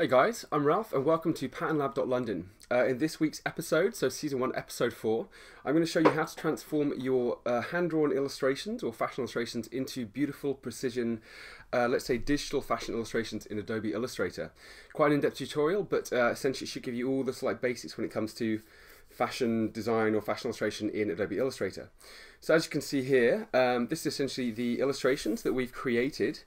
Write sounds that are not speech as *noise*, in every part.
Hey guys, I'm Ralph and welcome to patternlab.london. Uh, in this week's episode, so season 1, episode 4, I'm going to show you how to transform your uh, hand-drawn illustrations or fashion illustrations into beautiful precision, uh, let's say digital fashion illustrations in Adobe Illustrator. Quite an in-depth tutorial, but uh, essentially it should give you all the slight basics when it comes to fashion design or fashion illustration in Adobe Illustrator. So as you can see here, um, this is essentially the illustrations that we've created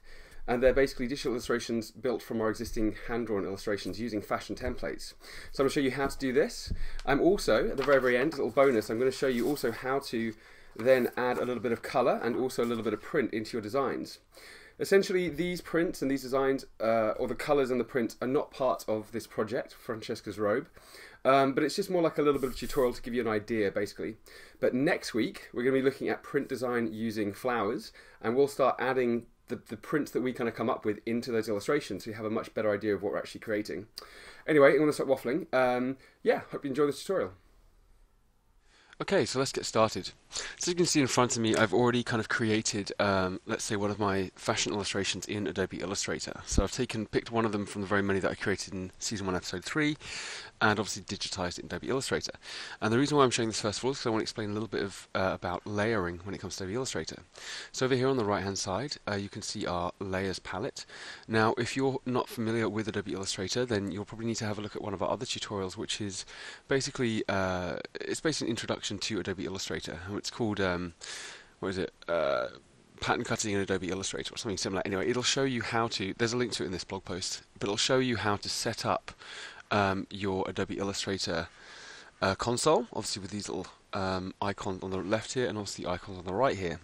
and they're basically digital illustrations built from our existing hand-drawn illustrations using fashion templates. So I'm going to show you how to do this. I'm also, at the very, very end, a little bonus, I'm going to show you also how to then add a little bit of colour and also a little bit of print into your designs. Essentially, these prints and these designs, uh, or the colours and the prints, are not part of this project, Francesca's Robe. Um, but it's just more like a little bit of tutorial to give you an idea, basically. But next week, we're going to be looking at print design using flowers, and we'll start adding the, the prints that we kind of come up with into those illustrations so you have a much better idea of what we're actually creating. Anyway, I'm going to start waffling. Um, yeah, hope you enjoy this tutorial. Okay, so let's get started. So you can see in front of me, I've already kind of created, um, let's say, one of my fashion illustrations in Adobe Illustrator. So I've taken, picked one of them from the very many that I created in Season 1, Episode 3, and obviously digitized it in Adobe Illustrator. And the reason why I'm showing this first of all is because I want to explain a little bit of uh, about layering when it comes to Adobe Illustrator. So over here on the right hand side, uh, you can see our layers palette. Now, if you're not familiar with Adobe Illustrator, then you'll probably need to have a look at one of our other tutorials, which is basically, uh, it's basically an introduction to Adobe Illustrator. And it's called, um, what is it? Uh, pattern cutting in Adobe Illustrator or something similar. Anyway, it'll show you how to, there's a link to it in this blog post, but it'll show you how to set up um, your Adobe Illustrator uh, console, obviously with these little um, icons on the left here and also the icons on the right here.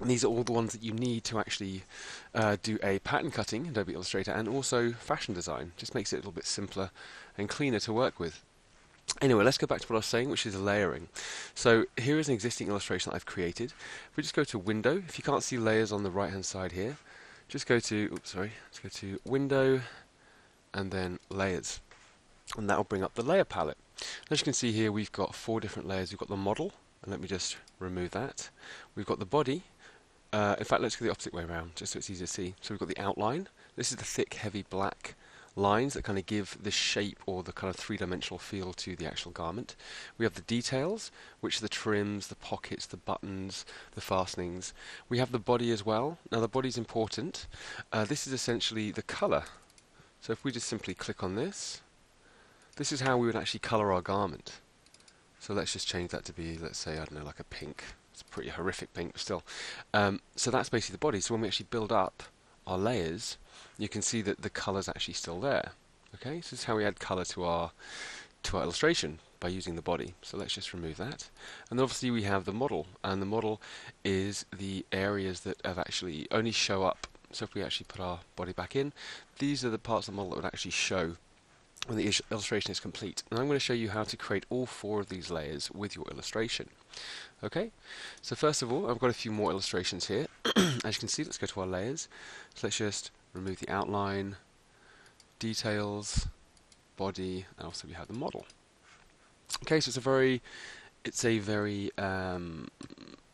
And these are all the ones that you need to actually uh, do a pattern cutting in Adobe Illustrator and also fashion design. Just makes it a little bit simpler and cleaner to work with. Anyway, let's go back to what I was saying, which is layering. So here is an existing illustration that I've created. If we just go to Window, if you can't see layers on the right hand side here, just go to, oops, sorry, let's go to Window and then Layers and that will bring up the layer palette. As you can see here we've got four different layers. We've got the model, and let me just remove that. We've got the body. Uh, in fact, let's go the opposite way around, just so it's easier to see. So we've got the outline. This is the thick, heavy black lines that kind of give the shape or the kind of three-dimensional feel to the actual garment. We have the details, which are the trims, the pockets, the buttons, the fastenings. We have the body as well. Now the body is important. Uh, this is essentially the color. So if we just simply click on this, this is how we would actually colour our garment. So let's just change that to be, let's say, I don't know, like a pink. It's pretty horrific pink, but still. Um, so that's basically the body. So when we actually build up our layers, you can see that the colour's actually still there. Okay, so this is how we add colour to our to our illustration by using the body. So let's just remove that. And obviously we have the model, and the model is the areas that have actually only show up. So if we actually put our body back in, these are the parts of the model that would actually show when the illustration is complete. And I'm going to show you how to create all four of these layers with your illustration. Okay, so first of all, I've got a few more illustrations here. *clears throat* As you can see, let's go to our layers. So let's just remove the outline, details, body, and also we have the model. Okay, so it's a very, it's a very um,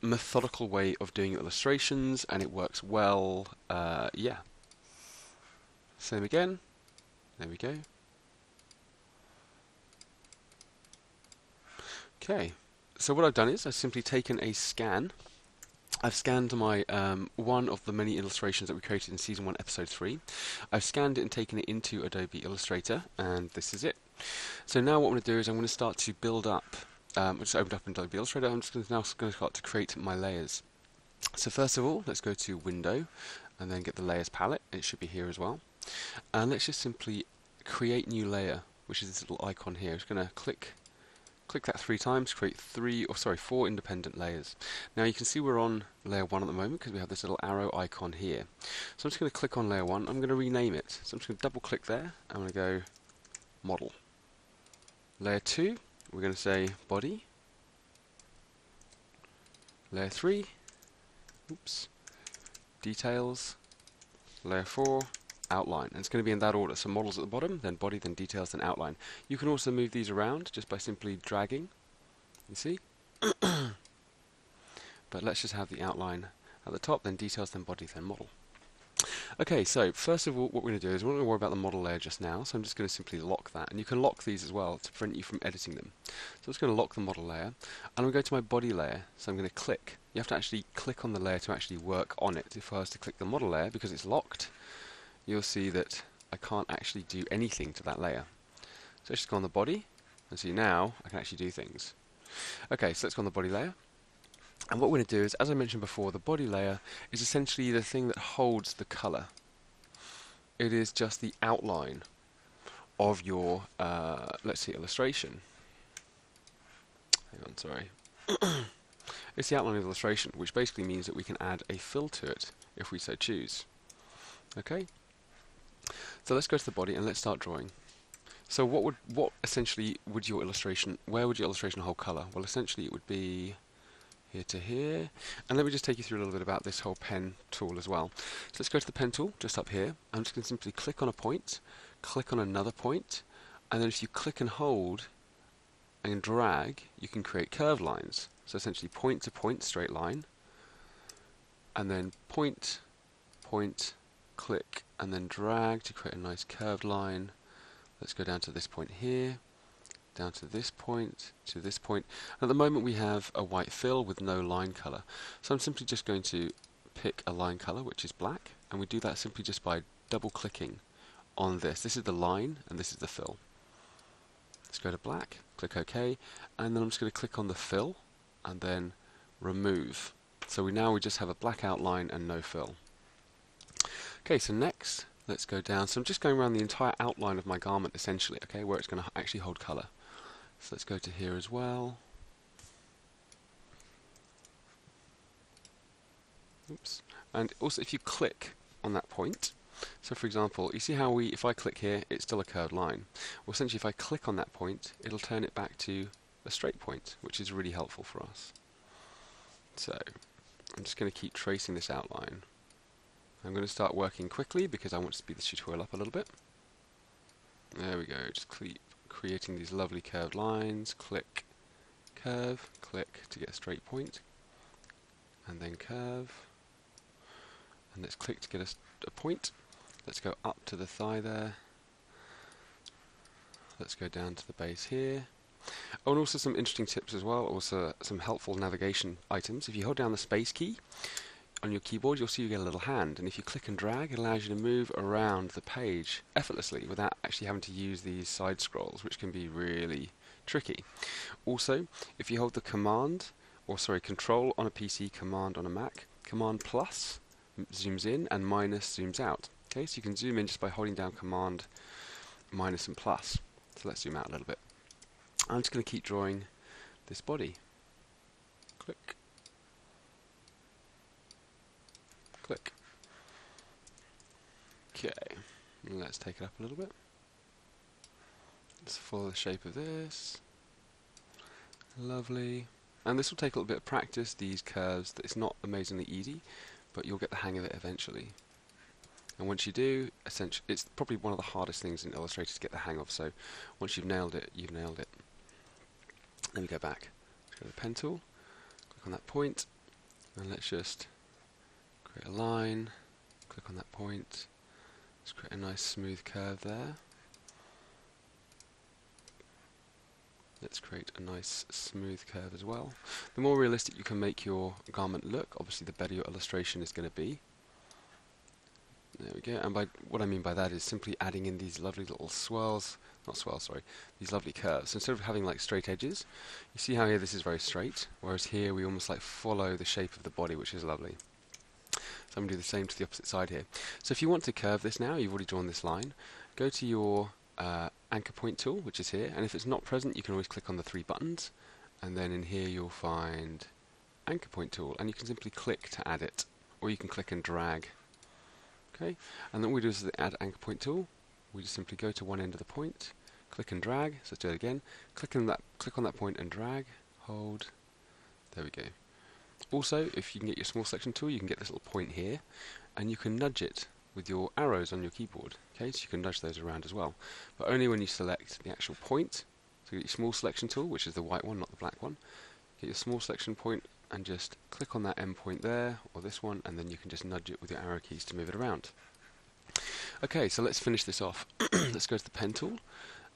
methodical way of doing illustrations, and it works well. Uh, yeah. Same again. There we go. Okay, so what I've done is I've simply taken a scan. I've scanned my um, one of the many illustrations that we created in Season 1, Episode 3. I've scanned it and taken it into Adobe Illustrator, and this is it. So now what I'm going to do is I'm going to start to build up, um, just opened up in Adobe Illustrator, I'm just to now going to start to create my layers. So first of all, let's go to Window, and then get the Layers palette, it should be here as well. And let's just simply create new layer, which is this little icon here. I'm just going to click Click that three times, create three, or sorry, four independent layers. Now you can see we're on layer one at the moment because we have this little arrow icon here. So I'm just going to click on layer one. I'm going to rename it. So I'm just going to double click there. I'm going to go model. Layer two, we're going to say body. Layer three, oops, details. Layer four, outline. And it's going to be in that order. So models at the bottom, then body, then details, then outline. You can also move these around just by simply dragging. You see? *coughs* but let's just have the outline at the top, then details, then body, then model. Okay, so first of all, what we're going to do is we're not going to worry about the model layer just now, so I'm just going to simply lock that. And you can lock these as well to prevent you from editing them. So I'm just going to lock the model layer, and I'm going to go to my body layer, so I'm going to click. You have to actually click on the layer to actually work on it. If I was to click the model layer, because it's locked, you'll see that I can't actually do anything to that layer. So let's just go on the body, and see now I can actually do things. Okay, so let's go on the body layer. And what we're going to do is, as I mentioned before, the body layer is essentially the thing that holds the colour. It is just the outline of your, uh, let's see, illustration. Hang on, sorry. *coughs* it's the outline of the illustration, which basically means that we can add a fill to it if we so choose. Okay? So let's go to the body and let's start drawing. So what would what essentially would your illustration where would your illustration hold colour? Well essentially it would be here to here. And let me just take you through a little bit about this whole pen tool as well. So let's go to the pen tool, just up here. I'm just going to simply click on a point, click on another point, and then if you click and hold and drag, you can create curved lines. So essentially point to point, straight line, and then point, point, click, and then drag to create a nice curved line. Let's go down to this point here down to this point, to this point. At the moment we have a white fill with no line color. So I'm simply just going to pick a line color, which is black, and we do that simply just by double clicking on this. This is the line, and this is the fill. Let's go to black, click OK, and then I'm just going to click on the fill, and then remove. So we now we just have a black outline and no fill. Okay, so next, let's go down. So I'm just going around the entire outline of my garment, essentially, okay, where it's going to actually hold color. So let's go to here as well. Oops. And also if you click on that point, so for example, you see how we, if I click here, it's still a curved line. Well essentially if I click on that point, it'll turn it back to a straight point, which is really helpful for us. So, I'm just going to keep tracing this outline. I'm going to start working quickly because I want to speed this tutorial up a little bit. There we go, just keep creating these lovely curved lines, click, curve, click to get a straight point, and then curve, and let's click to get a, a point. Let's go up to the thigh there. Let's go down to the base here. Oh, and also some interesting tips as well, also some helpful navigation items. If you hold down the space key, on your keyboard, you'll see you get a little hand, and if you click and drag, it allows you to move around the page effortlessly without actually having to use these side scrolls, which can be really tricky. Also, if you hold the command, or sorry, control on a PC, command on a Mac, command plus zooms in and minus zooms out. Okay, so you can zoom in just by holding down command minus and plus. So let's zoom out a little bit. I'm just going to keep drawing this body. Click. Click. Okay, let's take it up a little bit. Let's follow the shape of this. Lovely. And this will take a little bit of practice, these curves. It's not amazingly easy, but you'll get the hang of it eventually. And once you do, essentially, it's probably one of the hardest things in Illustrator to get the hang of, so once you've nailed it, you've nailed it. Let me go back. Let's go to the pen tool, click on that point, and let's just create a line, click on that point, let's create a nice smooth curve there. Let's create a nice smooth curve as well. The more realistic you can make your garment look, obviously the better your illustration is going to be. There we go, and by what I mean by that is simply adding in these lovely little swirls, not swirls, sorry, these lovely curves. Instead of having like straight edges, you see how here this is very straight, whereas here we almost like follow the shape of the body, which is lovely. I'm going to do the same to the opposite side here. So if you want to curve this now, you've already drawn this line, go to your uh, anchor point tool, which is here, and if it's not present, you can always click on the three buttons, and then in here you'll find anchor point tool, and you can simply click to add it, or you can click and drag. Okay, and then what we do is the add anchor point tool. We just simply go to one end of the point, click and drag. So let's do it again. Click on that, click on that point and drag. Hold. There we go. Also, if you can get your small selection tool, you can get this little point here, and you can nudge it with your arrows on your keyboard. Okay, so you can nudge those around as well, but only when you select the actual point. So get your small selection tool, which is the white one, not the black one. Get your small selection point and just click on that end point there, or this one, and then you can just nudge it with your arrow keys to move it around. Okay, so let's finish this off. *clears throat* let's go to the pen tool,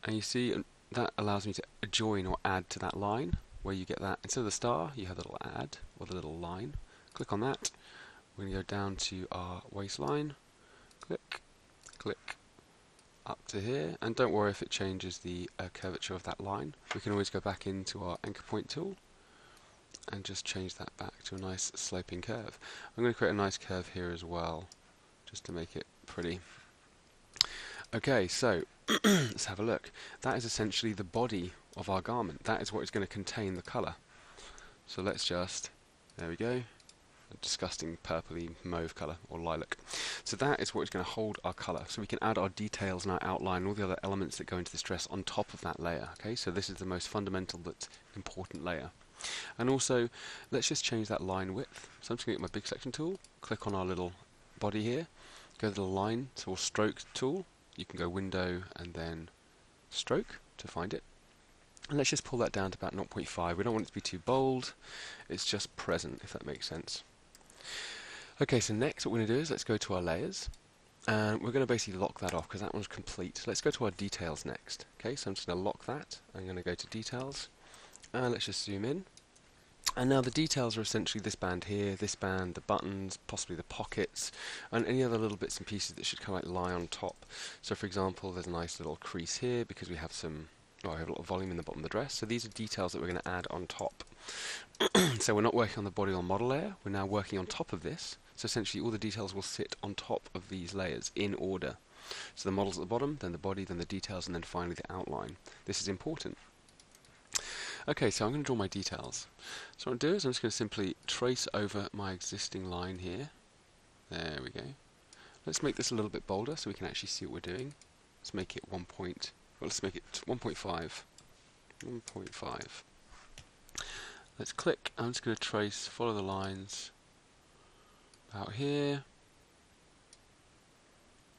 and you see um, that allows me to join or add to that line, where you get that, instead of the star, you have the little add, or the little line. Click on that. We're going to go down to our waistline, click, click, up to here, and don't worry if it changes the uh, curvature of that line. We can always go back into our anchor point tool, and just change that back to a nice sloping curve. I'm going to create a nice curve here as well, just to make it pretty. Okay, so *clears throat* let's have a look. That is essentially the body of our garment. That is what is going to contain the colour. So let's just, there we go, a disgusting purpley mauve colour, or lilac. So that is what is going to hold our colour. So we can add our details and our outline all the other elements that go into this dress on top of that layer. Okay, so this is the most fundamental but important layer. And also, let's just change that line width. So I'm just going to get my big selection tool, click on our little body here, go to the line, so stroke tool, you can go window and then stroke to find it. And let's just pull that down to about 0.5. We don't want it to be too bold. It's just present, if that makes sense. Okay, so next what we're going to do is let's go to our layers. And we're going to basically lock that off because that one's complete. Let's go to our details next. Okay, so I'm just going to lock that. I'm going to go to details. And let's just zoom in. And now the details are essentially this band here, this band, the buttons, possibly the pockets, and any other little bits and pieces that should kind of like lie on top. So for example, there's a nice little crease here because we have some, well, we have a lot of volume in the bottom of the dress. So these are details that we're going to add on top. *clears throat* so we're not working on the body or model layer, we're now working on top of this. So essentially all the details will sit on top of these layers in order. So the model's at the bottom, then the body, then the details, and then finally the outline. This is important. Okay, so I'm going to draw my details. So what I'm going to do is I'm just going to simply trace over my existing line here. There we go. Let's make this a little bit bolder so we can actually see what we're doing. Let's make it 1 point, well let's make it 1.5. 1.5. Let's click, I'm just going to trace, follow the lines out here.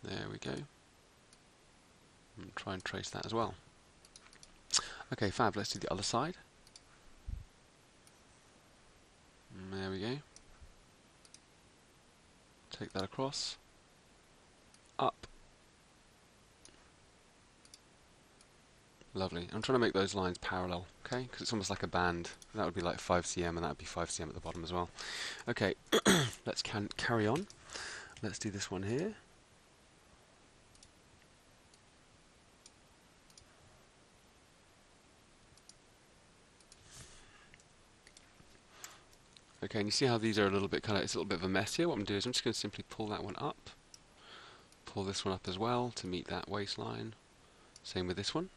There we go. And try and trace that as well. Okay, fab, let's do the other side. Mm, there we go. Take that across. Up. Lovely. I'm trying to make those lines parallel, okay? Because it's almost like a band. That would be like 5 cm and that would be 5 cm at the bottom as well. Okay, *clears throat* let's can carry on. Let's do this one here. Okay, and you see how these are a little bit kind of, it's a little bit of a mess here. What I'm going to do is I'm just going to simply pull that one up, pull this one up as well to meet that waistline. Same with this one.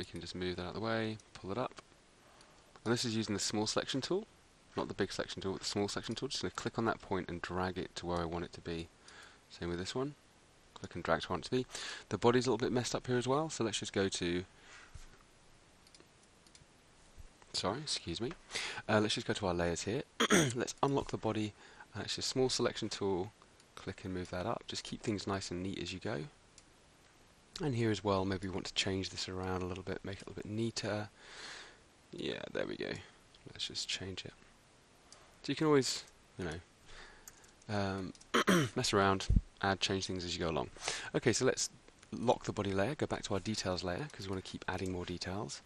We can just move that out of the way, pull it up. And this is using the small selection tool, not the big selection tool, but the small selection tool. Just going to click on that point and drag it to where I want it to be. Same with this one. Click and drag to where I want it to be. The body's a little bit messed up here as well, so let's just go to sorry, excuse me. Uh, let's just go to our layers here. *clears throat* let's unlock the body. Uh, it's a small selection tool. Click and move that up. Just keep things nice and neat as you go. And here as well, maybe we want to change this around a little bit, make it a little bit neater. Yeah, there we go. Let's just change it. So you can always, you know, um, *clears throat* mess around, add, change things as you go along. Okay, so let's lock the body layer, go back to our details layer because we want to keep adding more details.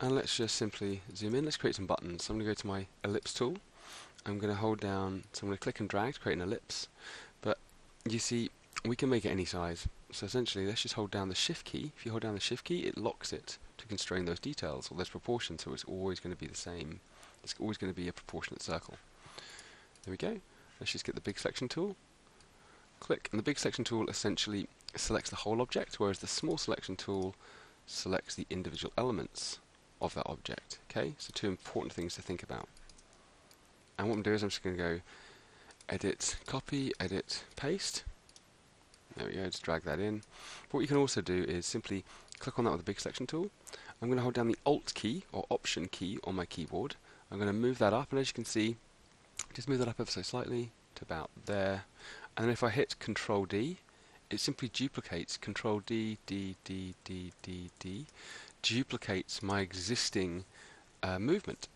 And let's just simply zoom in. Let's create some buttons. So I'm going to go to my ellipse tool. I'm going to hold down, so I'm going to click and drag to create an ellipse. But you see, we can make it any size. So essentially, let's just hold down the shift key. If you hold down the shift key, it locks it to constrain those details or those proportions, so it's always going to be the same. It's always going to be a proportionate circle. There we go. Let's just get the big selection tool. Click, and the big selection tool essentially selects the whole object, whereas the small selection tool selects the individual elements of that object. Okay, so two important things to think about. And what I'm doing is I'm just going to go edit, copy, edit, paste. There we go, just drag that in. But what you can also do is simply click on that with the big selection tool. I'm going to hold down the Alt key or Option key on my keyboard. I'm going to move that up, and as you can see, just move that up ever so slightly to about there. And then if I hit Control D, it simply duplicates Control D, D, D, D, D, D, duplicates my existing uh, movement.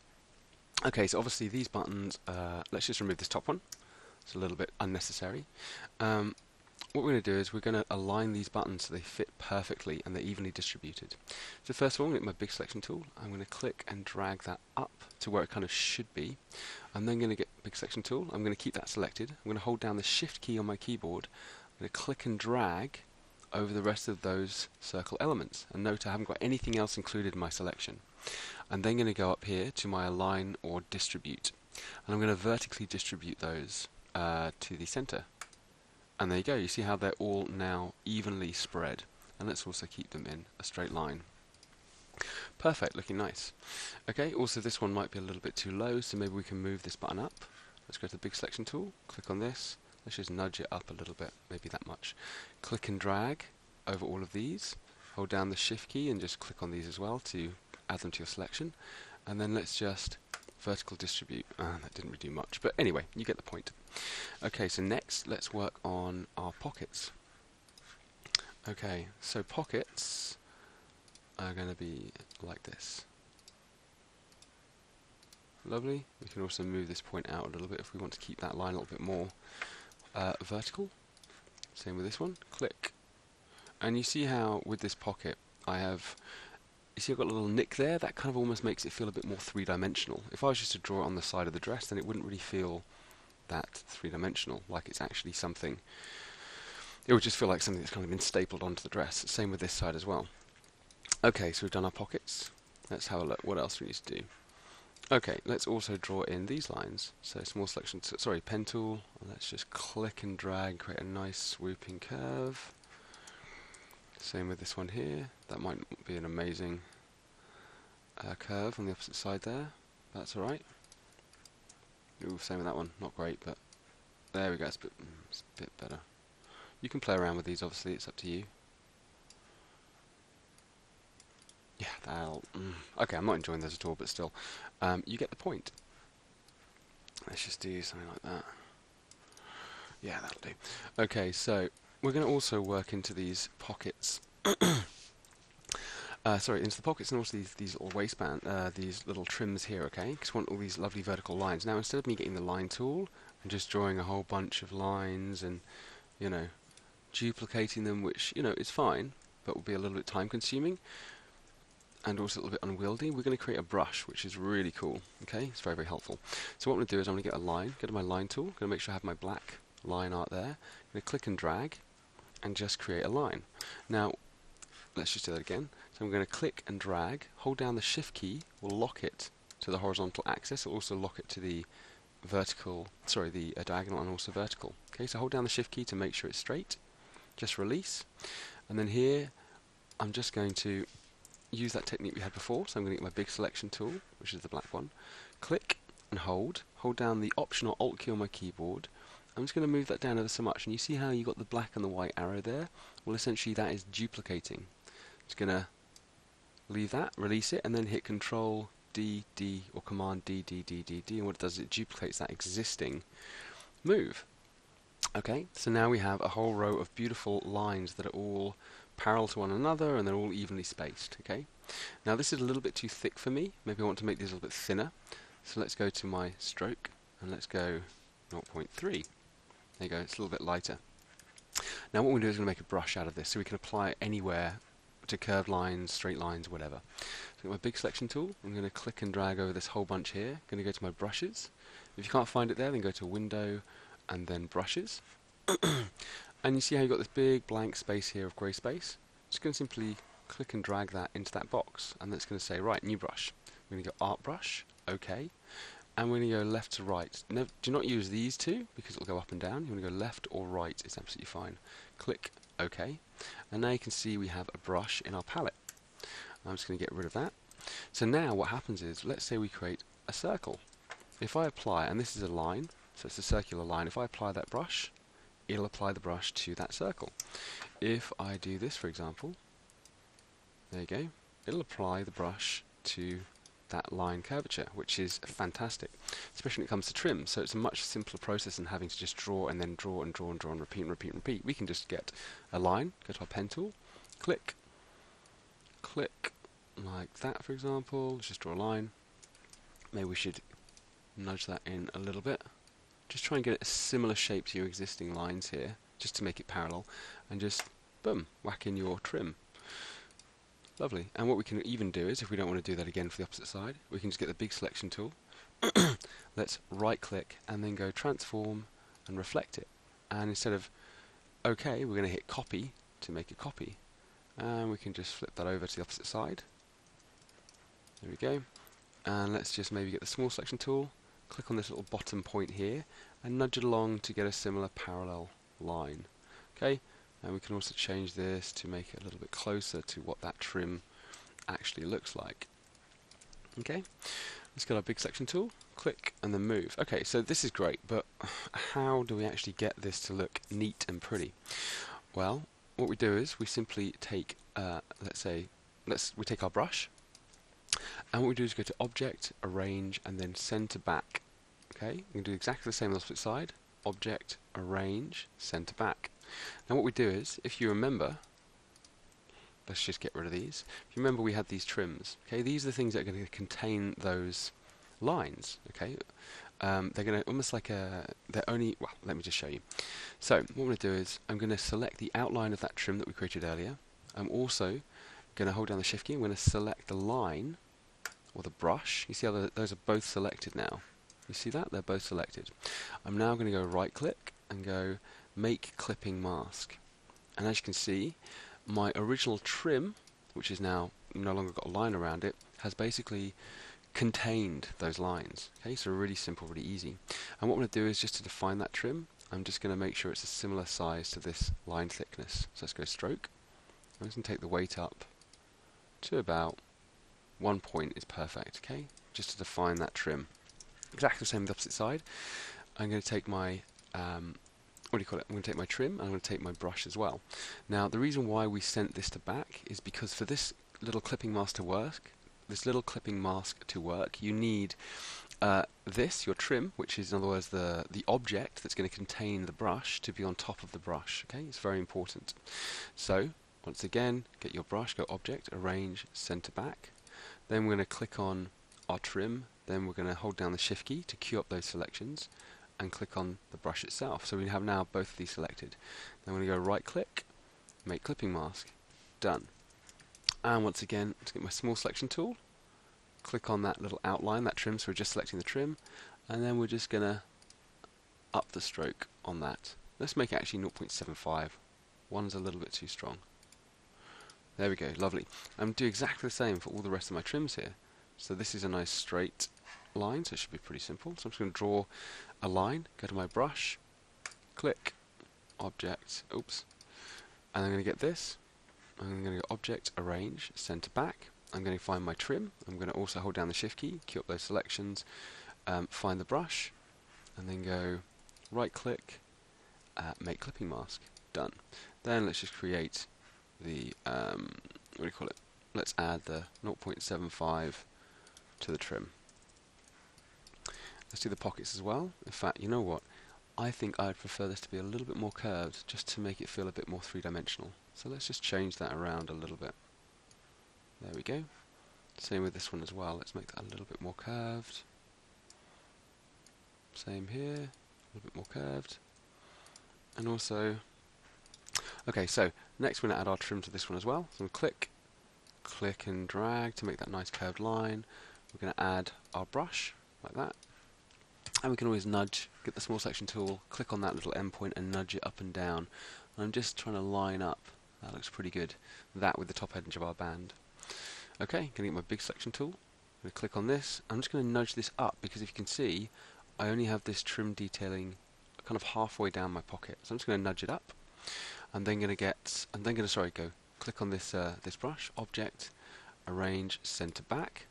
Okay, so obviously these buttons, uh, let's just remove this top one. It's a little bit unnecessary. Um, what we're going to do is we're going to align these buttons so they fit perfectly and they're evenly distributed. So first of all, I'm going to get my big selection tool. I'm going to click and drag that up to where it kind of should be. I'm then going to get big selection tool. I'm going to keep that selected. I'm going to hold down the shift key on my keyboard. I'm going to click and drag over the rest of those circle elements. And note I haven't got anything else included in my selection. I'm then going to go up here to my align or distribute. And I'm going to vertically distribute those uh, to the center. And there you go, you see how they're all now evenly spread. And let's also keep them in a straight line. Perfect, looking nice. Okay, also this one might be a little bit too low, so maybe we can move this button up. Let's go to the big selection tool, click on this, let's just nudge it up a little bit, maybe that much. Click and drag over all of these, hold down the shift key and just click on these as well to add them to your selection. And then let's just vertical distribute. Uh, that didn't really do much, but anyway, you get the point. Okay, so next let's work on our pockets. Okay, so pockets are going to be like this. Lovely. We can also move this point out a little bit if we want to keep that line a little bit more uh, vertical. Same with this one. Click. And you see how with this pocket I have you see I've got a little nick there, that kind of almost makes it feel a bit more three-dimensional. If I was just to draw it on the side of the dress, then it wouldn't really feel that three-dimensional, like it's actually something. It would just feel like something that's kind of been stapled onto the dress. Same with this side as well. Okay, so we've done our pockets. Let's have a look. What else we need to do? Okay, let's also draw in these lines. So small selection, sorry, pen tool. Let's just click and drag, create a nice swooping curve. Same with this one here. That might be an amazing uh, curve on the opposite side there. That's alright. Ooh, same with that one. Not great, but there we go. It's a, bit, it's a bit better. You can play around with these, obviously. It's up to you. Yeah, that'll... Mm. Okay, I'm not enjoying those at all, but still. Um, you get the point. Let's just do something like that. Yeah, that'll do. Okay, so we're going to also work into these pockets. *coughs* uh, sorry, into the pockets and also these, these little waistband, uh, these little trims here, okay? Because we want all these lovely vertical lines. Now, instead of me getting the line tool and just drawing a whole bunch of lines and, you know, duplicating them, which, you know, is fine, but will be a little bit time consuming and also a little bit unwieldy, we're going to create a brush, which is really cool, okay? It's very, very helpful. So what I'm going to do is I'm going to get a line, go to my line tool, going to make sure I have my black line art there, I'm going to click and drag, and just create a line. Now, let's just do that again. So I'm going to click and drag, hold down the shift key, will lock it to the horizontal axis, it'll also lock it to the vertical, sorry, the uh, diagonal and also vertical. Okay, so hold down the shift key to make sure it's straight, just release, and then here I'm just going to use that technique we had before, so I'm going to get my big selection tool, which is the black one, click and hold, hold down the Option or Alt key on my keyboard, I'm just going to move that down ever so much and you see how you got the black and the white arrow there? Well essentially that is duplicating. Just going to leave that, release it and then hit control D, D or command D, D, D, D, D and what it does is it duplicates that existing move. Okay, so now we have a whole row of beautiful lines that are all parallel to one another and they're all evenly spaced. Okay, now this is a little bit too thick for me. Maybe I want to make these a little bit thinner. So let's go to my stroke and let's go 0.3. There you go, it's a little bit lighter. Now what we're going to do is going to make a brush out of this so we can apply it anywhere to curved lines, straight lines, whatever. So my big selection tool, I'm going to click and drag over this whole bunch here. I'm going to go to my brushes. If you can't find it there, then go to window and then brushes. *clears throat* and you see how you've got this big blank space here of grey space? Just going to simply click and drag that into that box and that's going to say, right, new brush. We're going to go art brush, OK and we're going to go left to right. Now, do not use these two because it'll go up and down. You want to go left or right, it's absolutely fine. Click OK, and now you can see we have a brush in our palette. I'm just going to get rid of that. So now what happens is, let's say we create a circle. If I apply, and this is a line, so it's a circular line, if I apply that brush, it'll apply the brush to that circle. If I do this, for example, there you go, it'll apply the brush to that line curvature, which is fantastic, especially when it comes to trim. So it's a much simpler process than having to just draw and then draw and draw and draw and repeat and repeat and repeat. We can just get a line, go to our pen tool, click, click, like that for example. Let's just draw a line. Maybe we should nudge that in a little bit. Just try and get a similar shape to your existing lines here. just to make it parallel, and just boom, whack in your trim. Lovely. And what we can even do is, if we don't want to do that again for the opposite side, we can just get the big selection tool. *coughs* Let's right click and then go transform and reflect it. And instead of OK, we're going to hit copy to make a copy. And we can just flip that over to the opposite side. There we go. And let's just maybe get the small selection tool, click on this little bottom point here, and nudge it along to get a similar parallel line. Okay, and we can also change this to make it a little bit closer to what that trim actually looks like. Okay, let's get our big selection tool, click and then move. Okay, so this is great, but how do we actually get this to look neat and pretty? Well, what we do is we simply take, uh, let's say, let's we take our brush, and what we do is go to Object, Arrange, and then Send to Back. Okay, we can do exactly the same on the opposite side. Object, Arrange, Send to Back. Now what we do is, if you remember, let's just get rid of these. If you remember we had these trims, okay, these are the things that are going to contain those lines, okay. Um, they're going to, almost like a, they're only, well, let me just show you. So, what I'm going to do is, I'm going to select the outline of that trim that we created earlier. I'm also going to hold down the shift key, I'm going to select the line, or the brush. You see how those are both selected now. You see that? They're both selected. I'm now going to go right click and go make clipping mask. And as you can see, my original trim, which is now no longer got a line around it, has basically contained those lines. Okay, so really simple, really easy. And what I'm going to do is just to define that trim, I'm just going to make sure it's a similar size to this line thickness. So let's go stroke. I'm just going to take the weight up to about one point is perfect, okay? Just to define that trim. Exactly the same on the opposite side. I'm going to take my um, what do you call it? I'm going to take my trim and I'm going to take my brush as well. Now the reason why we sent this to back is because for this little clipping mask to work, this little clipping mask to work, you need uh, this, your trim, which is in other words the, the object that's going to contain the brush to be on top of the brush. Okay, it's very important. So once again, get your brush, go object, arrange, send to back. Then we're going to click on our trim, then we're going to hold down the shift key to queue up those selections and click on the brush itself. So we have now both of these selected. Then we're going to go right click, make clipping mask, done. And once again, let's get my small selection tool, click on that little outline, that trim, so we're just selecting the trim, and then we're just going to up the stroke on that. Let's make it actually 0.75. One's a little bit too strong. There we go, lovely. I'm do exactly the same for all the rest of my trims here. So this is a nice straight line, so it should be pretty simple. So I'm just going to draw a line, go to my brush, click, object, oops, and I'm going to get this. I'm going to go object, arrange, send to back. I'm going to find my trim. I'm going to also hold down the shift key, queue up those selections, um, find the brush, and then go right click, uh, make clipping mask. Done. Then let's just create the, um, what do you call it? Let's add the 0.75 to the trim. Let's the pockets as well. In fact, you know what? I think I'd prefer this to be a little bit more curved, just to make it feel a bit more three-dimensional. So let's just change that around a little bit. There we go. Same with this one as well. Let's make that a little bit more curved. Same here, a little bit more curved. And also, okay, so next we're going to add our trim to this one as well. So click, click and drag to make that nice curved line. We're going to add our brush, like that and we can always nudge, get the small selection tool, click on that little endpoint and nudge it up and down. I'm just trying to line up, that looks pretty good, that with the top edge of our band. Okay, going to get my big selection tool, I'm going to click on this, I'm just going to nudge this up because if you can see, I only have this trim detailing kind of halfway down my pocket. So I'm just going to nudge it up, I'm then going to get, I'm then going to, sorry, go click on this, uh, this brush, object, arrange, send to back,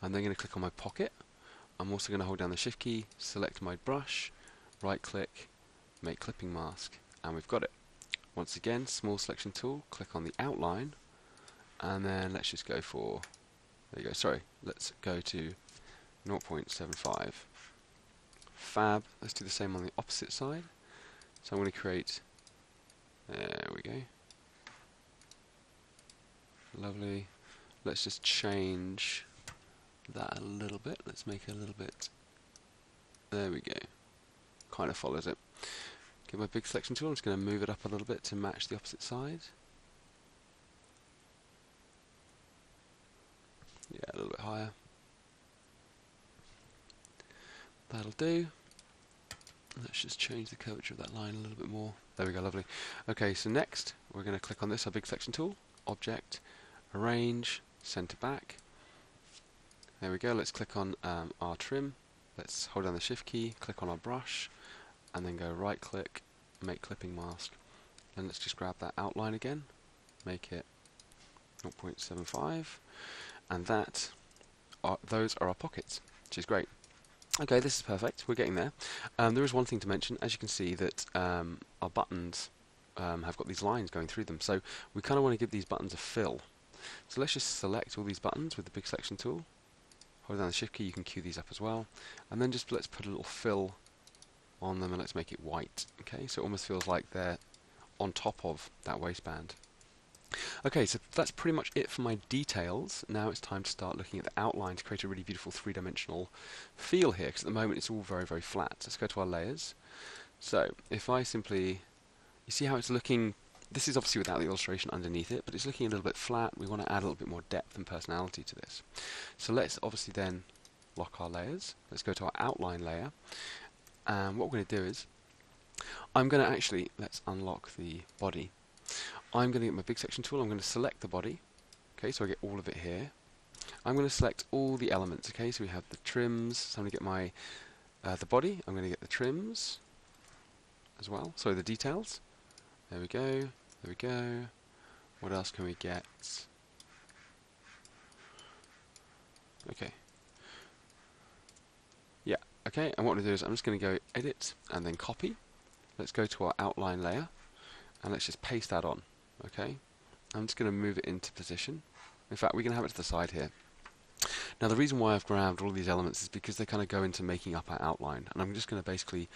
and then going to click on my pocket, I'm also going to hold down the shift key, select my brush, right click, make clipping mask, and we've got it. Once again, small selection tool, click on the outline, and then let's just go for, there you go, sorry, let's go to 0.75. Fab, let's do the same on the opposite side. So I'm going to create, there we go. Lovely. Let's just change that a little bit. Let's make it a little bit. There we go. Kind of follows it. get my big selection tool, I'm just going to move it up a little bit to match the opposite side. Yeah, a little bit higher. That'll do. Let's just change the curvature of that line a little bit more. There we go, lovely. Okay, so next we're going to click on this, our big selection tool, Object, Arrange, Send to Back. There we go, let's click on um, our trim. Let's hold down the Shift key, click on our brush, and then go right click, make clipping mask. And let's just grab that outline again, make it 0.75, and that are, those are our pockets, which is great. Okay, this is perfect. We're getting there. Um, there is one thing to mention. As you can see, that um, our buttons um, have got these lines going through them. So we kind of want to give these buttons a fill. So let's just select all these buttons with the big selection tool. Hold down the shift key, you can queue these up as well. And then just let's put a little fill on them and let's make it white. Okay, so it almost feels like they're on top of that waistband. Okay, so that's pretty much it for my details. Now it's time to start looking at the outline to create a really beautiful three-dimensional feel here, because at the moment it's all very, very flat. Let's go to our layers. So if I simply, you see how it's looking, this is obviously without the illustration underneath it, but it's looking a little bit flat. We want to add a little bit more depth and personality to this. So let's obviously then lock our layers. Let's go to our outline layer. And what we're going to do is, I'm going to actually, let's unlock the body. I'm going to get my big selection tool, I'm going to select the body, okay, so I get all of it here. I'm going to select all the elements, okay, so we have the trims, so I'm going to get my, uh, the body, I'm going to get the trims as well, so the details, there we go, there we go, what else can we get? Okay. Yeah, okay, and what to do is I'm just going to go edit and then copy. Let's go to our outline layer and let's just paste that on okay I'm just going to move it into position in fact we can have it to the side here now the reason why I've grabbed all these elements is because they kind of go into making up our outline and I'm just going to basically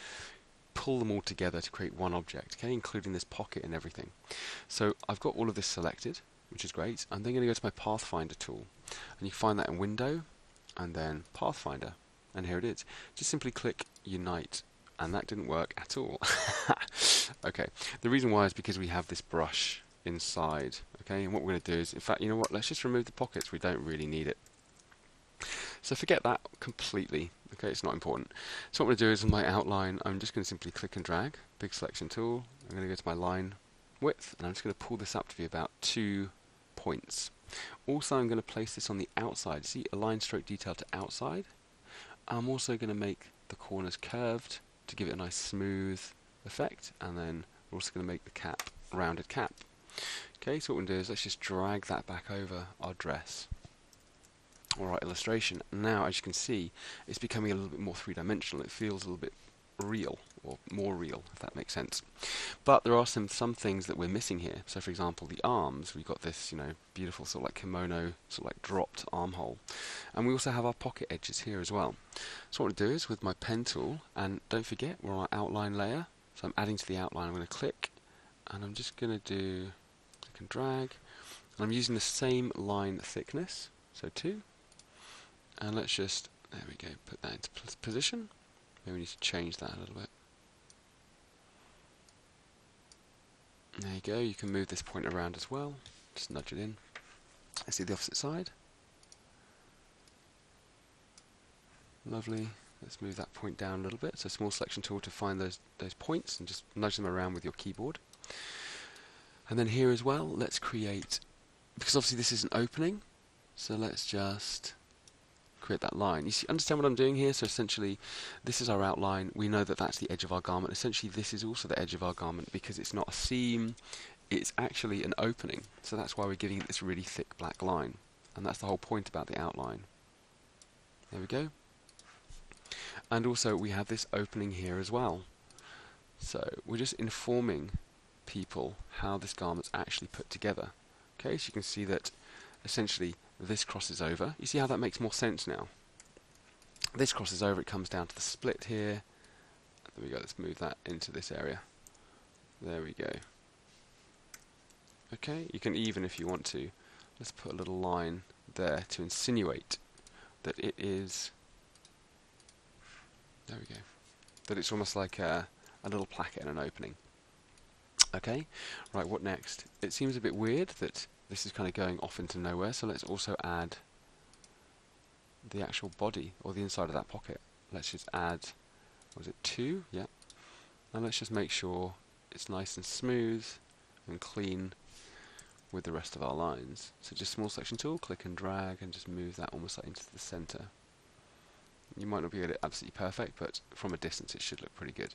pull them all together to create one object okay including this pocket and everything. So I've got all of this selected which is great. I'm then going to go to my Pathfinder tool. And you find that in window and then Pathfinder. And here it is. Just simply click unite and that didn't work at all. *laughs* Okay. The reason why is because we have this brush inside. Okay, and what we're going to do is, in fact, you know what, let's just remove the pockets, we don't really need it. So forget that completely, okay, it's not important. So what I'm going to do is in my outline, I'm just going to simply click and drag, big selection tool, I'm going to go to my line width, and I'm just going to pull this up to be about two points. Also I'm going to place this on the outside, see, align stroke detail to outside. I'm also going to make the corners curved to give it a nice smooth effect, and then we're also going to make the cap rounded cap. Okay, so what we're going to do is let's just drag that back over our dress our illustration. Now, as you can see, it's becoming a little bit more three-dimensional. It feels a little bit real, or more real, if that makes sense. But there are some some things that we're missing here. So, for example, the arms. We've got this, you know, beautiful sort of like kimono, sort of like dropped armhole, and we also have our pocket edges here as well. So, what I do is with my pen tool, and don't forget we're on our outline layer. So I'm adding to the outline. I'm going to click, and I'm just going to do click and drag. And I'm using the same line thickness, so 2. And let's just, there we go, put that into position. Maybe we need to change that a little bit. There you go, you can move this point around as well. Just nudge it in. Let's see the opposite side. Lovely. Let's move that point down a little bit. So small selection tool to find those those points and just nudge them around with your keyboard. And then here as well, let's create, because obviously this is an opening, so let's just create that line. You see, understand what I'm doing here? So essentially, this is our outline. We know that that's the edge of our garment. Essentially, this is also the edge of our garment because it's not a seam, it's actually an opening. So that's why we're giving it this really thick black line. And that's the whole point about the outline. There we go. And also, we have this opening here as well. So we're just informing people how this garment's actually put together. Okay, so you can see that essentially this crosses over. You see how that makes more sense now? This crosses over, it comes down to the split here. There we go, let's move that into this area. There we go. Okay, you can even, if you want to, let's put a little line there to insinuate that it is, there we go, that it's almost like a, a little placket and an opening. Okay, right, what next? It seems a bit weird that this is kind of going off into nowhere, so let's also add the actual body, or the inside of that pocket. Let's just add, was it two? Yeah. And let's just make sure it's nice and smooth and clean with the rest of our lines. So just small selection tool, click and drag, and just move that almost like into the center. You might not be able to absolutely perfect, but from a distance it should look pretty good.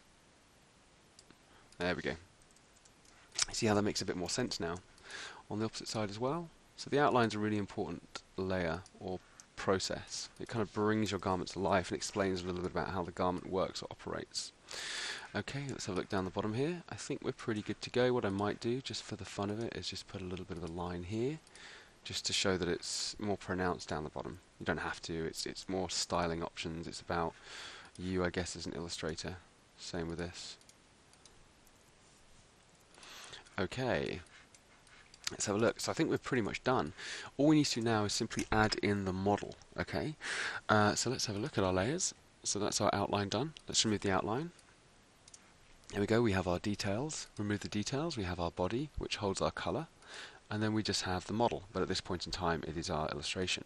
There we go. See how that makes a bit more sense now? On the opposite side as well. So the outline's a really important layer or process. It kind of brings your garment to life and explains a little bit about how the garment works or operates. Okay, let's have a look down the bottom here. I think we're pretty good to go. What I might do, just for the fun of it, is just put a little bit of a line here, just to show that it's more pronounced down the bottom. You don't have to, it's, it's more styling options. It's about you, I guess, as an illustrator. Same with this. Okay, let's have a look. So I think we're pretty much done. All we need to do now is simply add in the model. Okay, uh, so let's have a look at our layers. So that's our outline done. Let's remove the outline. Here we go, we have our details. Remove the details, we have our body, which holds our colour. And then we just have the model, but at this point in time it is our illustration.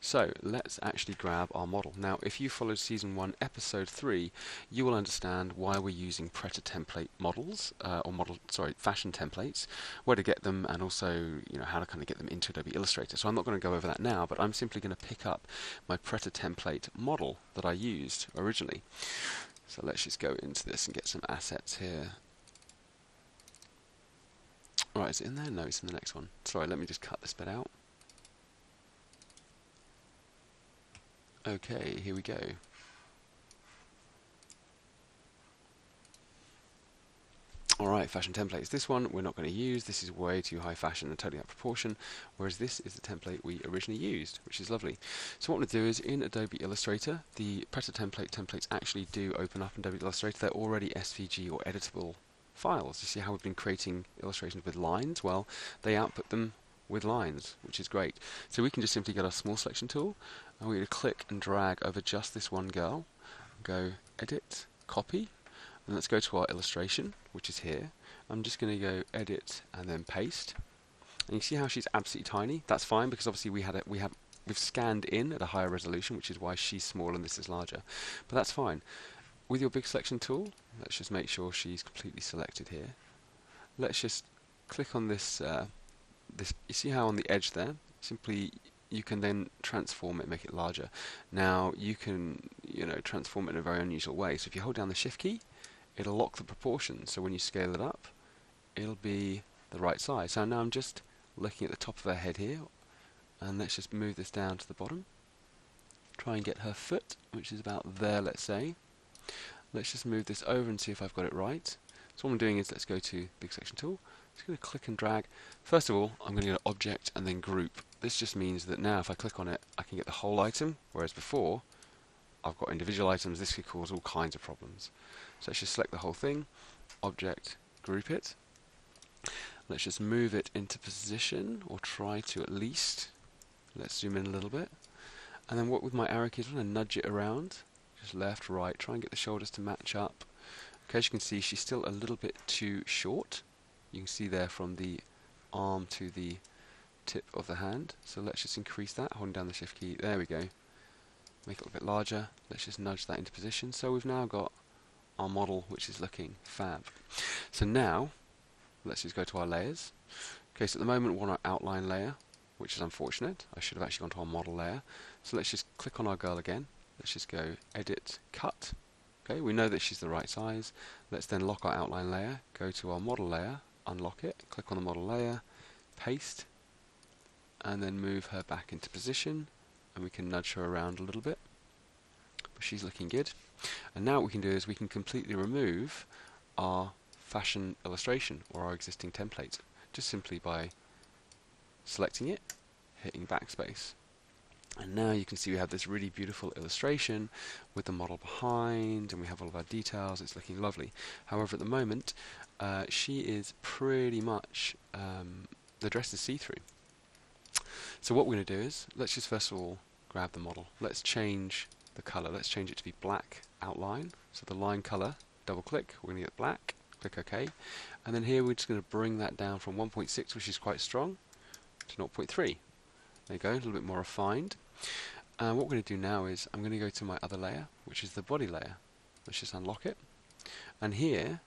So let's actually grab our model. Now if you followed Season 1 Episode 3, you will understand why we're using Prêt-à-Template models, uh, or model, sorry, fashion templates, where to get them, and also you know how to kind of get them into Adobe Illustrator. So I'm not going to go over that now, but I'm simply going to pick up my Prêt-à-Template model that I used originally. So let's just go into this and get some assets here. Right, is it in there? No, it's in the next one. Sorry, let me just cut this bit out. Okay, here we go. Alright, fashion templates. This one we're not going to use. This is way too high fashion and totally out of proportion, whereas this is the template we originally used, which is lovely. So what I'm going to do is, in Adobe Illustrator, the Prêt-à-Template templates actually do open up in Adobe Illustrator. They're already SVG or editable files. You see how we've been creating illustrations with lines? Well, they output them with lines, which is great. So we can just simply get our small selection tool, and we're going to click and drag over just this one girl, go Edit, Copy, and let's go to our illustration, which is here. I'm just going to go edit and then paste. And you see how she's absolutely tiny? That's fine because obviously we had a, we have we've scanned in at a higher resolution, which is why she's small and this is larger. But that's fine. With your big selection tool, let's just make sure she's completely selected here. Let's just click on this uh, this you see how on the edge there simply you can then transform it make it larger now you can you know transform it in a very unusual way so if you hold down the shift key it'll lock the proportions. So when you scale it up, it'll be the right size. So now I'm just looking at the top of her head here, and let's just move this down to the bottom. Try and get her foot, which is about there, let's say. Let's just move this over and see if I've got it right. So what I'm doing is let's go to Big Selection Tool. Just going to click and drag. First of all, I'm going to go to Object and then Group. This just means that now if I click on it, I can get the whole item, whereas before I've got individual items. This could cause all kinds of problems. So let's just select the whole thing, object, group it. Let's just move it into position, or try to at least. Let's zoom in a little bit. And then what with my arrow keys, I'm going to nudge it around, left, right, try and get the shoulders to match up. Okay, as you can see, she's still a little bit too short. You can see there from the arm to the tip of the hand. So let's just increase that, holding down the shift key. There we go. Make it a bit larger. Let's just nudge that into position. So we've now got our model which is looking fab. So now let's just go to our layers. Okay, so at the moment we're on our outline layer, which is unfortunate. I should have actually gone to our model layer. So let's just click on our girl again. Let's just go edit, cut. Okay, we know that she's the right size. Let's then lock our outline layer, go to our model layer, unlock it, click on the model layer, paste, and then move her back into position, and we can nudge her around a little bit. But she's looking good. And now what we can do is we can completely remove our fashion illustration or our existing template just simply by selecting it, hitting backspace. And now you can see we have this really beautiful illustration with the model behind and we have all of our details, it's looking lovely. However at the moment uh, she is pretty much, um, the dress is see-through. So what we're going to do is, let's just first of all grab the model. Let's change the color. Let's change it to be black outline. So the line color double click, we're going to get black, click OK, and then here we're just going to bring that down from 1.6, which is quite strong, to 0.3. There you go, a little bit more refined. Uh, what we're going to do now is I'm going to go to my other layer, which is the body layer. Let's just unlock it. And here,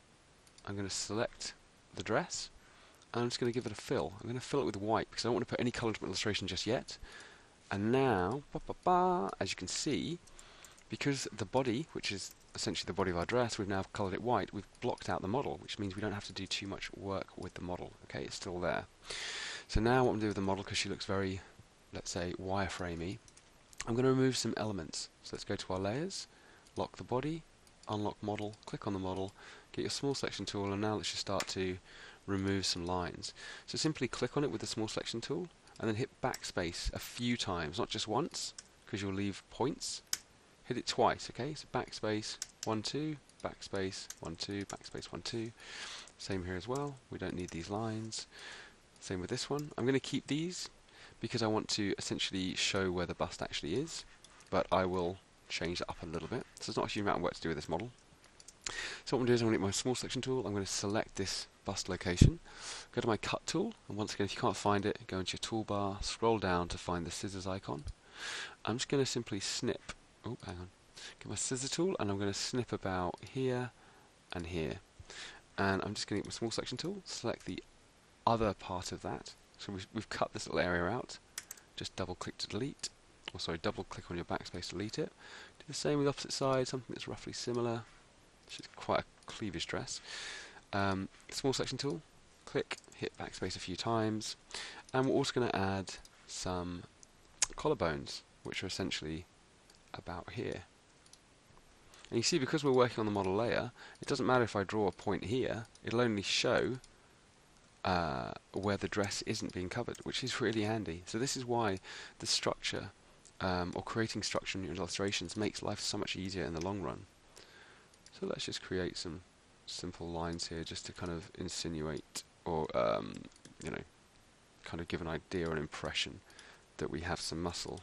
I'm going to select the dress, and I'm just going to give it a fill. I'm going to fill it with white because I don't want to put any colour into illustration just yet. And now, as you can see, because the body, which is essentially the body of our dress, we've now coloured it white, we've blocked out the model, which means we don't have to do too much work with the model. Okay, it's still there. So now what I'm going to do with the model, because she looks very, let's say, wireframey, I'm going to remove some elements. So let's go to our layers, lock the body, unlock model, click on the model, get your small selection tool, and now let's just start to remove some lines. So simply click on it with the small selection tool, and then hit backspace a few times, not just once, because you'll leave points. Hit it twice, okay? So backspace, 1, 2, backspace, 1, 2, backspace, 1, 2. Same here as well. We don't need these lines. Same with this one. I'm going to keep these because I want to essentially show where the bust actually is, but I will change that up a little bit. So it's not a huge amount of work to do with this model. So what I'm going to do is I'm going to get my small selection tool, I'm going to select this bust location, go to my cut tool, and once again if you can't find it, go into your toolbar, scroll down to find the scissors icon. I'm just going to simply snip, oh hang on, get my scissor tool and I'm going to snip about here and here. And I'm just going to get my small selection tool, select the other part of that, so we've, we've cut this little area out. Just double click to delete. Or sorry, double click on your backspace to delete it. Do the same with opposite side, something that's roughly similar. Which is quite a cleavage dress. Um, small selection tool, click, hit backspace a few times. And we're also going to add some collarbones, which are essentially about here. And you see, because we're working on the model layer, it doesn't matter if I draw a point here, it'll only show uh, where the dress isn't being covered, which is really handy. So this is why the structure um, or creating structure in your illustrations makes life so much easier in the long run. So let's just create some simple lines here just to kind of insinuate or um, you know kind of give an idea or an impression that we have some muscle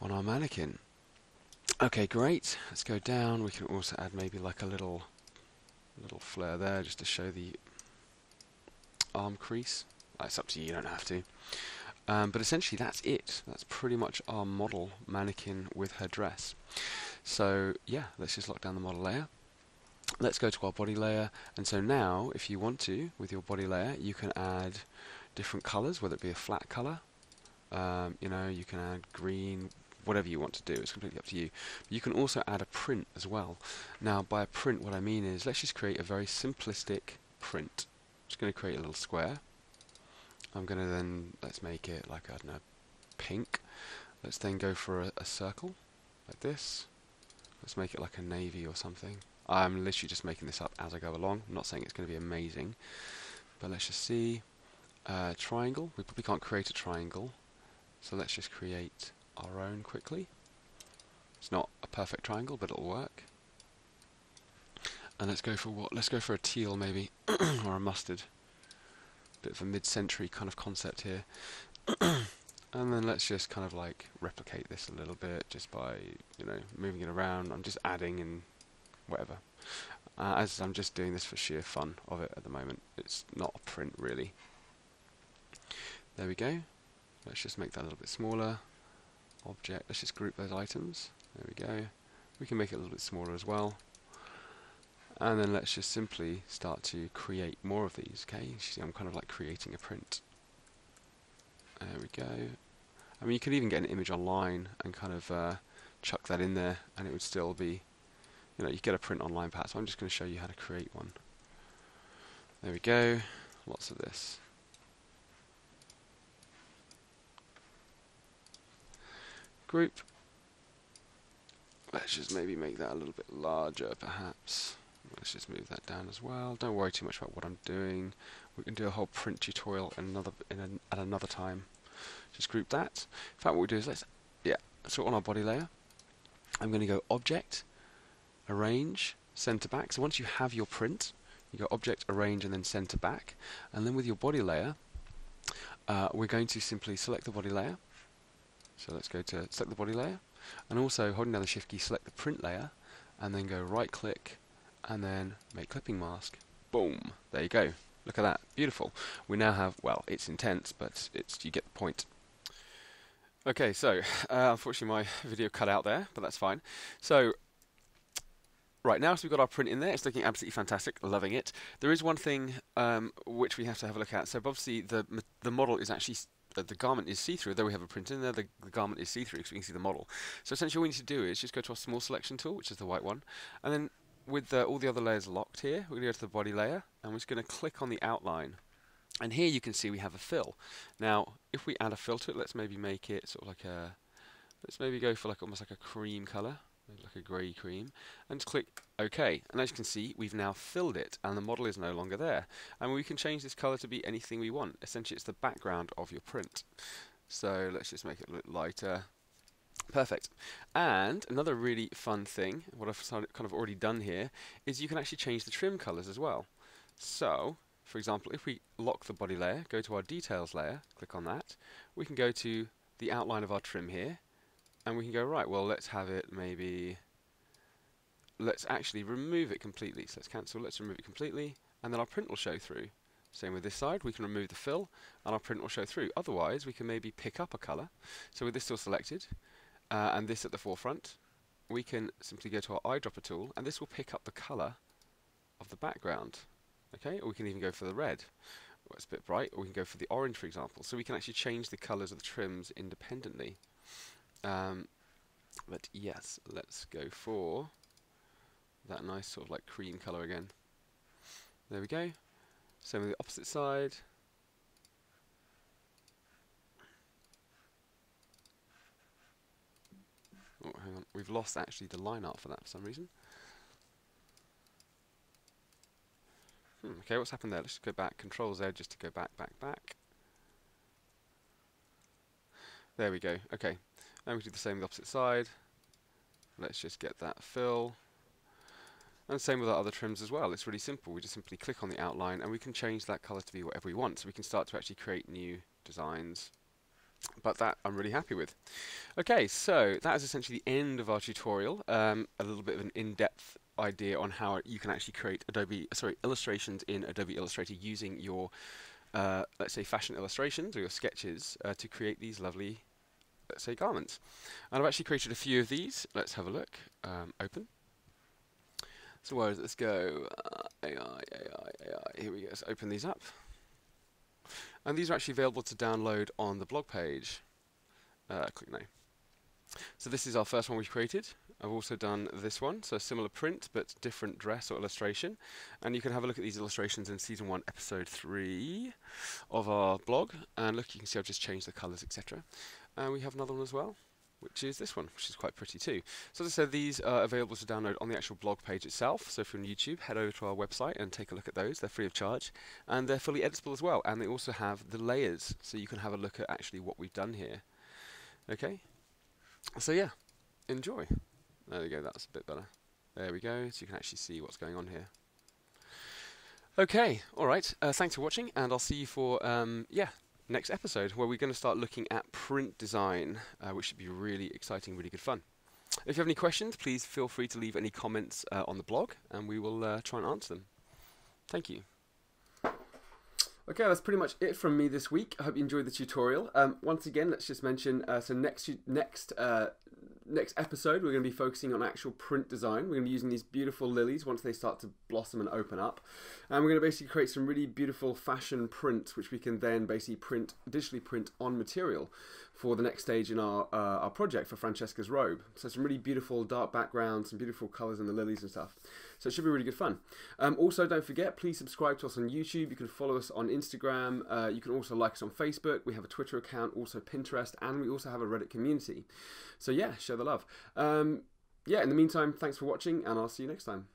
on our mannequin. Okay, great. Let's go down. We can also add maybe like a little little flare there just to show the arm crease. It's up to you, you don't have to. Um, but essentially that's it. That's pretty much our model mannequin with her dress. So yeah, let's just lock down the model layer. Let's go to our body layer. And so now, if you want to, with your body layer, you can add different colors, whether it be a flat color, um, you know, you can add green, whatever you want to do. It's completely up to you. You can also add a print as well. Now, by a print, what I mean is, let's just create a very simplistic print just going to create a little square. I'm going to then, let's make it like, I don't know, pink. Let's then go for a, a circle, like this. Let's make it like a navy or something. I'm literally just making this up as I go along. I'm not saying it's going to be amazing. But let's just see. Uh, triangle. We probably can't create a triangle. So let's just create our own quickly. It's not a perfect triangle, but it'll work. And let's go for what? Let's go for a teal maybe, *clears throat* or a mustard. Bit of a mid-century kind of concept here. *clears throat* and then let's just kind of like replicate this a little bit just by, you know, moving it around. I'm just adding and whatever. Uh, as I'm just doing this for sheer fun of it at the moment. It's not a print really. There we go. Let's just make that a little bit smaller. Object, let's just group those items. There we go. We can make it a little bit smaller as well and then let's just simply start to create more of these okay? See I'm kind of like creating a print. There we go. I mean you could even get an image online and kind of uh, chuck that in there and it would still be you know you get a print online perhaps I'm just going to show you how to create one. There we go. Lots of this. Group. Let's just maybe make that a little bit larger perhaps Let's just move that down as well. Don't worry too much about what I'm doing. We can do a whole print tutorial another in an, at another time. Just group that. In fact, what we do is let's yeah. So on our body layer, I'm going to go Object, Arrange, Send to Back. So once you have your print, you go Object, Arrange, and then Send to Back. And then with your body layer, uh, we're going to simply select the body layer. So let's go to select the body layer, and also holding down the Shift key, select the print layer and then go right click and then make clipping mask. Boom. There you go. Look at that. Beautiful. We now have, well, it's intense, but it's you get the point. Okay, so *laughs* uh, unfortunately my *laughs* video cut out there, but that's fine. So Right, now so we've got our print in there, it's looking absolutely fantastic, loving it. There is one thing um, which we have to have a look at. So obviously the the model is actually, the garment is see-through, though we have a print in there, the, the garment is see-through because we can see the model. So essentially what we need to do is just go to our small selection tool, which is the white one, and then with the, all the other layers locked here, we're going to go to the body layer, and we're just going to click on the outline. And here you can see we have a fill. Now, if we add a fill to it, let's maybe make it sort of like a, let's maybe go for like almost like a cream colour like a grey cream, and click OK. And as you can see, we've now filled it, and the model is no longer there. And we can change this colour to be anything we want. Essentially, it's the background of your print. So let's just make it look lighter. Perfect. And another really fun thing, what I've kind of already done here, is you can actually change the trim colours as well. So, for example, if we lock the body layer, go to our details layer, click on that, we can go to the outline of our trim here, and we can go, right, well, let's have it maybe, let's actually remove it completely. So let's cancel, let's remove it completely, and then our print will show through. Same with this side, we can remove the fill, and our print will show through. Otherwise, we can maybe pick up a colour. So with this still selected, uh, and this at the forefront, we can simply go to our eyedropper tool, and this will pick up the colour of the background. Okay, or we can even go for the red. Well, it's a bit bright, or we can go for the orange, for example. So we can actually change the colours of the trims independently. Um, but yes, let's go for that nice sort of like cream colour again. There we go. Same with the opposite side. Oh, hang on. We've lost actually the line art for that for some reason. Hmm, okay, what's happened there? Let's just go back. Control Z just to go back, back, back. There we go. Okay, and we do the same the opposite side. Let's just get that fill. And same with our other trims as well. It's really simple. We just simply click on the outline and we can change that colour to be whatever we want. So we can start to actually create new designs. But that I'm really happy with. Okay, so that is essentially the end of our tutorial. Um, a little bit of an in-depth idea on how you can actually create Adobe, sorry, illustrations in Adobe Illustrator using your, uh, let's say, fashion illustrations or your sketches uh, to create these lovely let's say garments. And I've actually created a few of these. Let's have a look. Um, open. So where does this go? Uh, AI, AI, AI. Here we go. Let's open these up. And these are actually available to download on the blog page. Uh, click no. So this is our first one we've created. I've also done this one, so similar print but different dress or illustration. And you can have a look at these illustrations in season 1 episode 3 of our blog. And look, you can see I've just changed the colours, etc. And we have another one as well, which is this one, which is quite pretty too. So as I said, these are available to download on the actual blog page itself. So if you're on YouTube, head over to our website and take a look at those. They're free of charge, and they're fully editable as well. And they also have the layers, so you can have a look at actually what we've done here. Okay. So yeah, enjoy. There we go. That's a bit better. There we go. So you can actually see what's going on here. Okay, all right. Uh, thanks for watching, and I'll see you for um, yeah next episode where we're going to start looking at print design, uh, which should be really exciting, really good fun. If you have any questions, please feel free to leave any comments uh, on the blog and we will uh, try and answer them. Thank you. Okay, that's pretty much it from me this week. I hope you enjoyed the tutorial. Um, once again, let's just mention, uh, so next next uh, next episode, we're going to be focusing on actual print design. We're going to be using these beautiful lilies once they start to blossom and open up. And we're going to basically create some really beautiful fashion prints, which we can then basically print, digitally print on material for the next stage in our, uh, our project for Francesca's robe. So some really beautiful dark backgrounds, some beautiful colours in the lilies and stuff. So it should be really good fun. Um, also, don't forget, please subscribe to us on YouTube. You can follow us on Instagram. Uh, you can also like us on Facebook. We have a Twitter account, also Pinterest, and we also have a Reddit community. So yeah, show the love. Um, yeah, in the meantime, thanks for watching, and I'll see you next time.